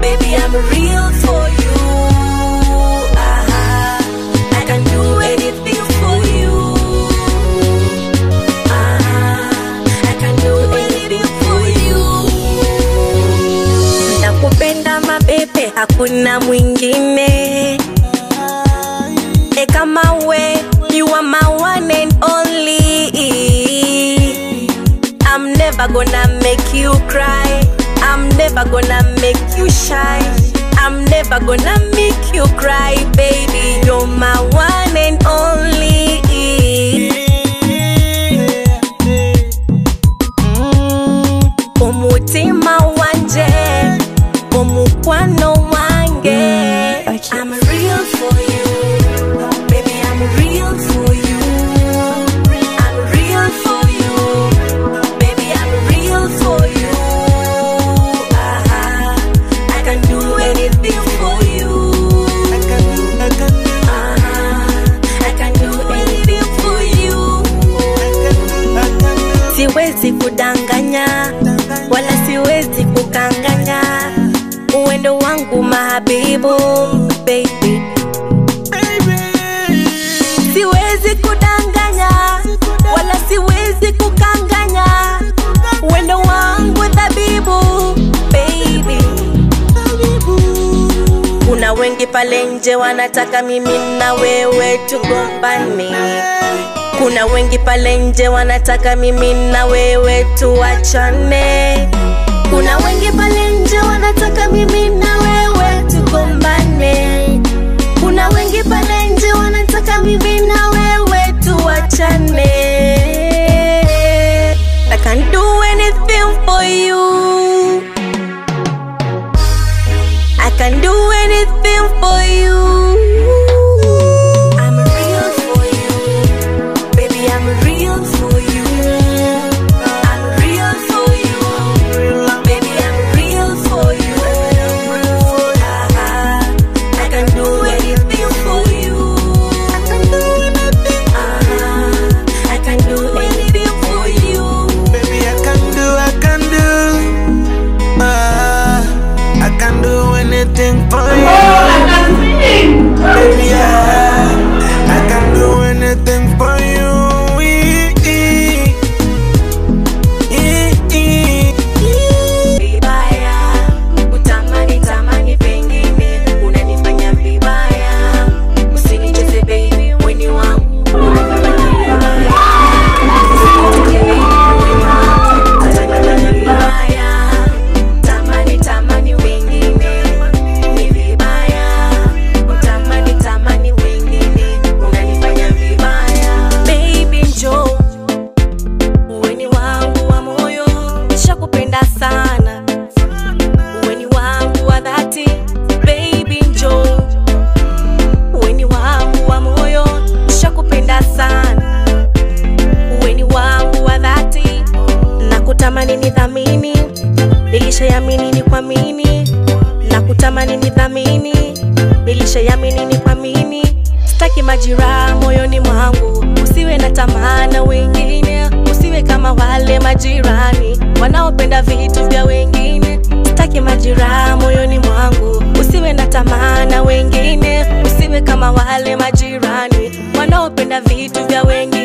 Baby, I'm real for you. Ah, I can do anything for you. Ah, I can do anything for you. Nakupenda hakuna mwingine. Never gonna make you cry. I'm never gonna make you shy. I'm never gonna make you cry, baby. You're my one and only. Umutima wanje, umukwano wange. Kudanganya wala siwezi kukanganya. Uwendo wangu mahabibu baby. Siwezi kudanganya wala siwezi kukanganya. Uwendo wangu dhabibu baby. Kuna wengi pale nje wanataka mimi na wewe tugombane kuna wengi pale nje wanataka mimi na wewe tuachane. Kuna wengi pale nje wanataka mimi na wewe tugombane. Kuna wengi pale nje wanataka mimi na wewe Sitaki majiraha moyoni mwangu, usiwe na tamana wengine, usiwe kama wale majirani wanaopenda vitu vya wengine. Sitaki majiraha moyoni mwangu, usiwe na tamana wengine, usiwe kama wale majirani wanaopenda vitu vya wengine.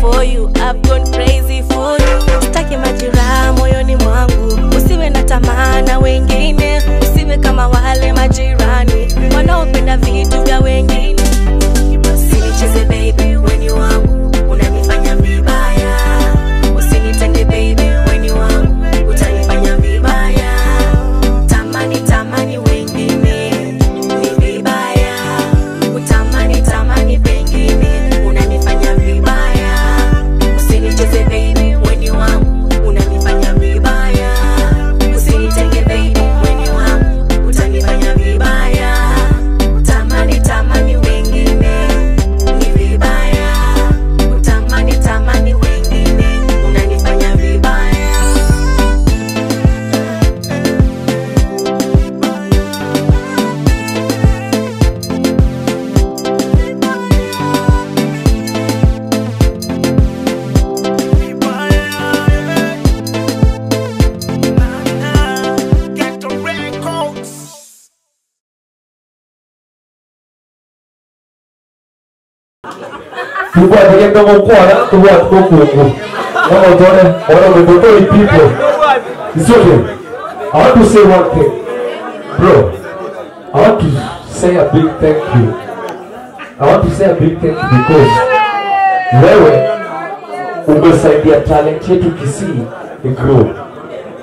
for you. I've gone crazy. Tubwatigende gukwana tubwati gokungu namotone ona mebotoi people It's okay. I want to say one thing. Bro, I want to say a big thank you. I want to say a big thank you because wewe umesaidia talent yetu Kisii igrow.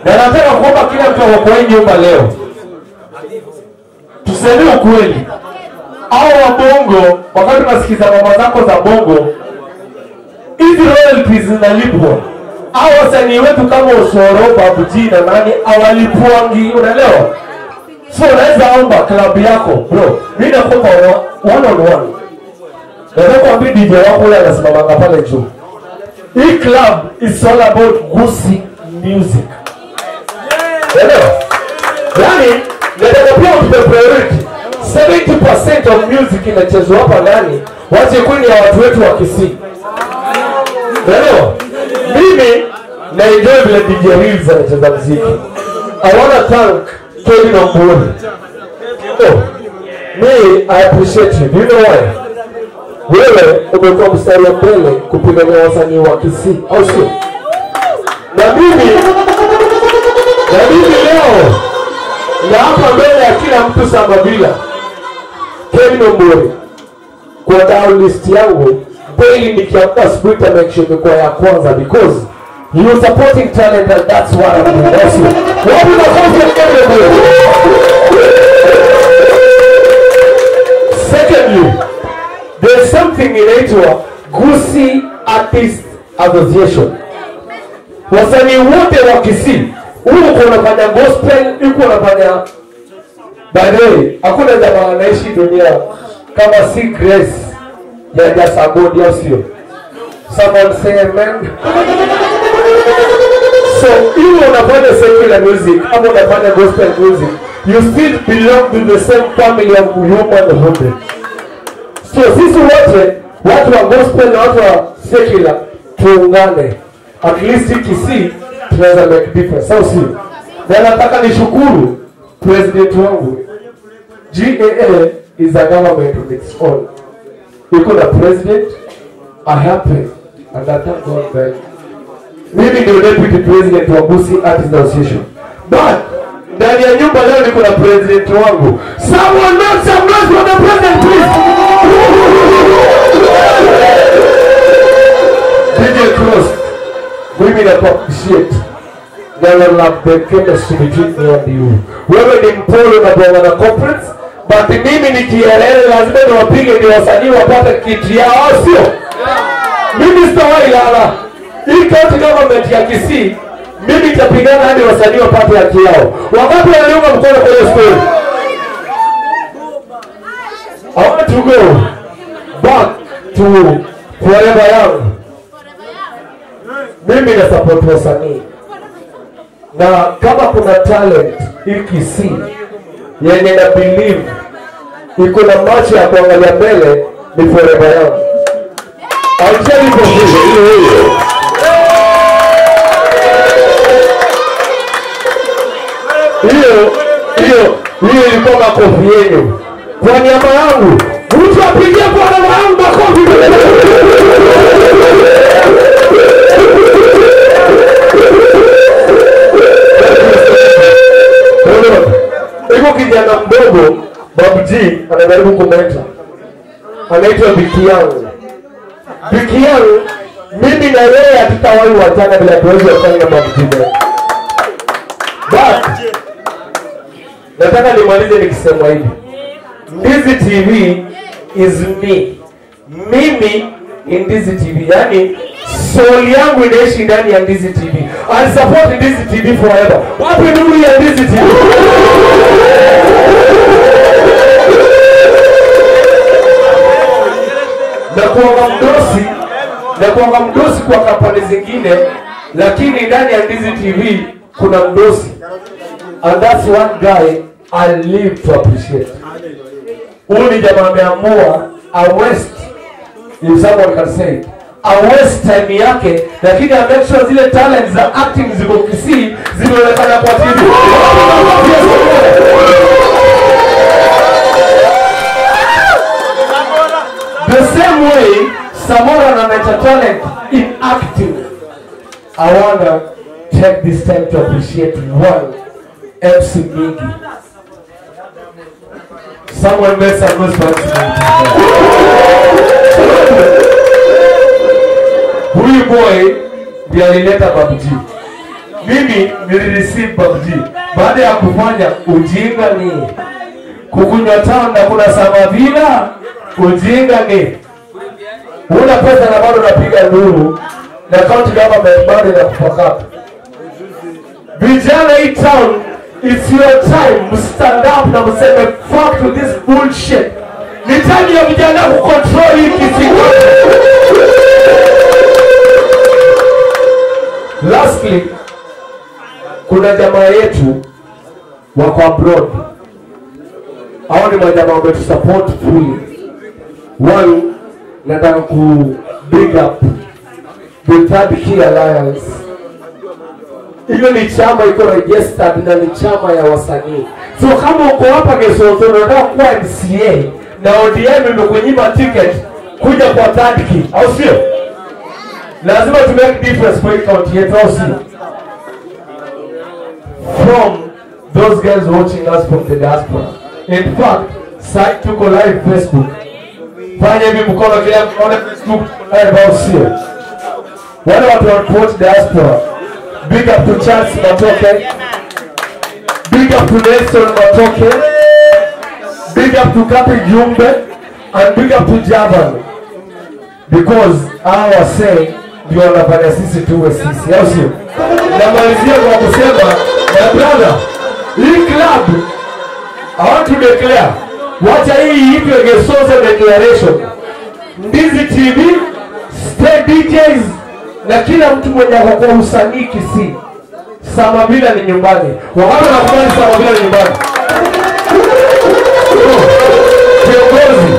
Na nataka kuomba kila mtu hii nyumba leo, tuseme ukweli, au wabongo, wakati unasikiza mama zako za bongo, hizi royalties zinalipwa au wasanii wetu kama Osoro, Babuji na nani hawalipwangi, unaelewa? So unaweza omba klabu yako bro, mimi nakupa one on one. Nataka kuambia DJ wako yule anasimamanga pale juu. Hii club is all about Gusi music. Unaelewa? Yaani nataka pia utupe priority. 70% of music inachezwa hapa ndani, wache kwenye ya watu wetu wa Kisii. Unaelewa? Mimi na enjoy vile DJ Reels anacheza muziki. I wanna thank Kevin Omburi. Oh, me I appreciate you. Do you know why? Wewe umekuwa mstari wa mbele kupigania wasanii wa Kisii, au sio? Na mimi na mimi leo na hapa mbele ya kila mtu Samabila, Kevin bure kwa down list yangu daily nikiamka asubuhi make sure imekuwa ya kwanza because you are supporting talent and that's what I'm doing. Wapi makofi ya neno bure? Secondly, there's something inaitwa Gusi Artist Association. Wasanii wote wa Kisii, huko uko unafanya gospel, huko unafanya way, hakuna jamaa anaishi dunia kama si grace ya Jasagodi au sio? Someone say amen. So iwe unafanya secular music ama unafanya gospel music, you still belong to the same family of humanhood. So sisi wote watu wa gospel na watu wa secular tuungane, at least Kisii tunaweza make difference, au sio? Na nataka nishukuru president wangu GAA is a government of its own. Iko na president, a happy and I thank God that mimi ndio deputy president wa Busi Artists Association. But ndani ya nyumba leo niko na president wangu. Someone make some noise for the president please. DJ Cross, mimi na appreciate la pekee me and you. Wewe ni mpole na bwana na corporate, but mimi ni kielele, lazima niwapige ni wasanii wapate kitu yao, sio? Mimi sitawahi lala. Hii county government ya Kisii, mimi nitapigana hadi wasanii wapate haki yao. Wakati waliunga mkono kwa hiyo story. I want to go back to forever young. Mimi na support wasanii na kama kuna talent ikisi yenye na believe iko na macho ya kuangalia mbele ni forever yangu you for free. Hiyo hiyo hiyo ilikuwa makofi yenu kwa niaba yangu. Mtu apigie bwana wangu makofi. Iko kijana mdogo Babu G anajaribu kumweta, anaitwa Biki yangu. Biki yangu, mimi na yeye hatutawahi wachana bila tuweze kufanya na G. But nataka nimalize nikisema hivi, Ndizi TV is me, mimi ni Ndizi TV, yani soul yangu inaishi ndani ya Ndizi TV. I support Ndizi TV forever. Wapi nuru ya Ndizi TV? na kuanga mdosi na kuanga mdosi kwa kampani zingine, lakini ndani ya Ndizi TV kuna mdosi, and that's one guy I live to appreciate. Huyu ni jamaa ameamua a waste, if someone can say it, awaste time yake, lakini make sure zile talent za acting ziko kisii zinaonekana kwa TV. The same way Samora anaonyesha talent in acting. I wanna take this time to appreciate one MC Mingi. Someone make some noise for MC Mingi. Huyu boy ndiye alileta PUBG. Mimi nilireceive PUBG baada ya kufanya ujinga ni kukunywa tanda, na kuna samavila. Ujinga ni una pesa na bado unapiga nduru na county government bado inakupakata. Vijana hii town, it's your time, stand up na mseme fuck to this bullshit. Ni time ya vijana kucontrol hii kisiko. Lastly, kuna jamaa yetu wako abroad. Hao ni majamaa wametusupport fully. One, nataka ku big up the third key alliance. Hiyo ni chama iko registered na ni chama ya wasanii. So kama uko hapa kesho unataka kuwa MCA na ODM imekunyima ticket kuja kwa third key, au sio? Lazima tu make difference kwa county yetu, au sio? From those guys watching us from the diaspora. In fact, site tuko live Facebook. Fanya hivi mkono kila mkono Facebook live au sio? Wale watu wa watch diaspora. Big up to Charles Matoke. Big up to Nelson Matoke. Big up to Kapi Jumbe and big up to Javan. Because I was wasee ndio wanafanya sisi tuwe sisi, au sio? Namalizia kwa kusema my brother, hii club I want to declare, wacha hii iitwe gesoza Declaration. Ndizi TV, Stay DJs na kila mtu mwenye ako kwa usanii Kisii. Samavila ni nyumbani. Wakati wanafanya Samavila ni nyumbani. Kiongozi,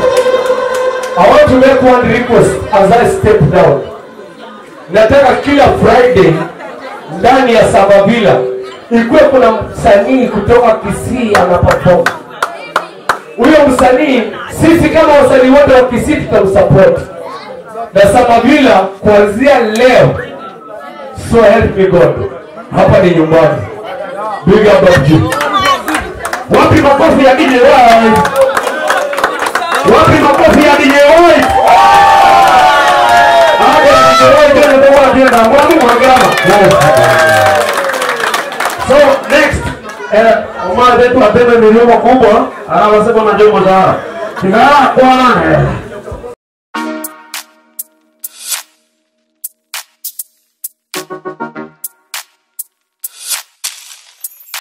I want to make one request as I step down. Nataka kila Friday ndani ya Sababila ikuwe kuna msanii kutoka Kisii anaperform. Huyo msanii sisi kama wasanii wote wa Kisii tutamsupport na Sababila kuanzia leo, so help me God, hapa ni nyumbani. Big up. Wapi makofi ya DJ White? Wapi makofi ya DJ White? Hapa DJ White tena ndio tena na mwami mwagama. So next eh, umma wetu apewe milio kubwa, anawasema na jombo za. Kingara kwa nane.